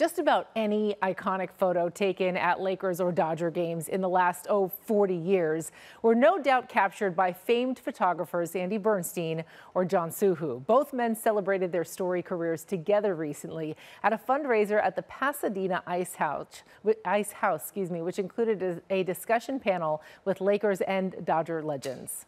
Just about any iconic photo taken at Lakers or Dodger games in the last, oh, 40 years were no doubt captured by famed photographers Andy Bernstein or Jon SooHoo. Both men celebrated their story careers together recently at a fundraiser at the Pasadena Ice House, Ice House excuse me, which included a discussion panel with Lakers and Dodger legends.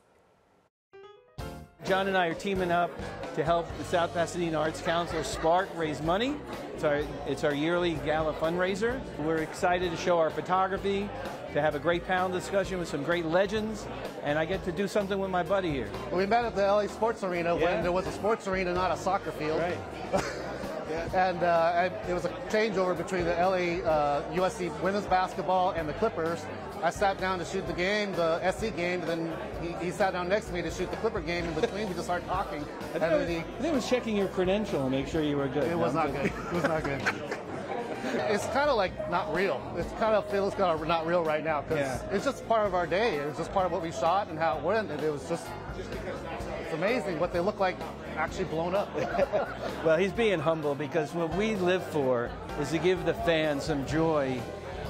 Jon and I are teaming up to help the South Pasadena Arts Council SPARC raise money. It's our, it's our yearly gala fundraiser. We're excited to show our photography, to have a great panel discussion with some great legends, and I get to do something with my buddy here. We met at the LA Sports Arena yeah. when there was a sports arena, not a soccer field. Right. and, uh, it was a changeover between the LA uh, USC women's basketball and the Clippers. I sat down to shoot the game, the SC game, and then he, he sat down next to me to shoot the Clipper game. In between, we just started talking. I think, and he, I think it was checking your credential and make sure you were good. It was not good. It was not good. it's kind of like not real. It's kind of feels kind of not real right now because yeah. it's just part of our day. It's just part of what we shot and how it went. And it was just it's amazing what they look like actually blown up. well, he's being humble because what we live for is to give the fans some joy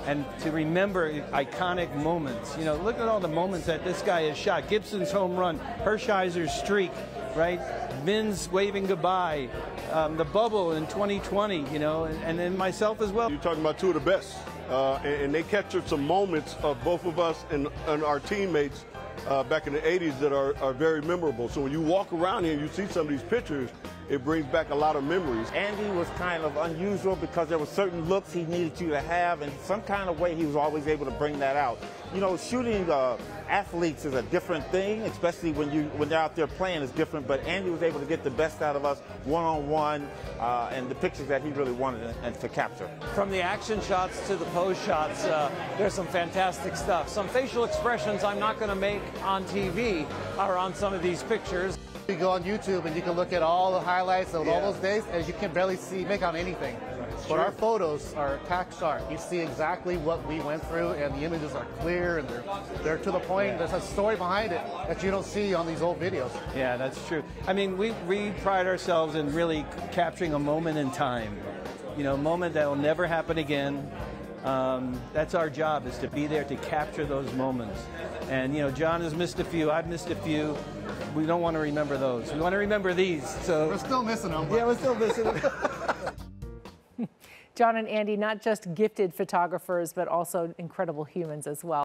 and to remember iconic moments. You know, look at all the moments that this guy has shot. Gibson's home run, Hershiser's streak, right? Vin's waving goodbye, um, the bubble in 2020, you know, and, and, then myself as well. You're talking about two of the best. Uh, and, and, they captured some moments of both of us and, and our teammates uh, back in the 80s that are, are very memorable. So when you walk around here you see some of these pictures, it brings back a lot of memories. Andy was kind of unusual because there were certain looks he needed you to have, and some kind of way he was always able to bring that out. You know, shooting uh, athletes is a different thing, especially when you when they're out there playing is different. But Andy was able to get the best out of us one on one, uh, and the pictures that he really wanted and, and to capture. From the action shots to the pose shots, uh, there's some fantastic stuff. Some facial expressions I'm not going to make on TV are on some of these pictures. You go on YouTube and you can look at all the highlights of yeah. all those days, as you can barely see, make out anything. But our photos are tack sharp. You see exactly what we went through, and the images are clear and they're they're to the point. Yeah. There's a story behind it that you don't see on these old videos. Yeah, that's true. I mean, we we pride ourselves in really capturing a moment in time. You know, a moment that will never happen again. Um, that's our job is to be there to capture those moments. And you know, Jon has missed a few. I've missed a few. We don't want to remember those. We want to remember these. So we're still missing them. Yeah, we're still missing them. Jon and Andy, not just gifted photographers, but also incredible humans as well.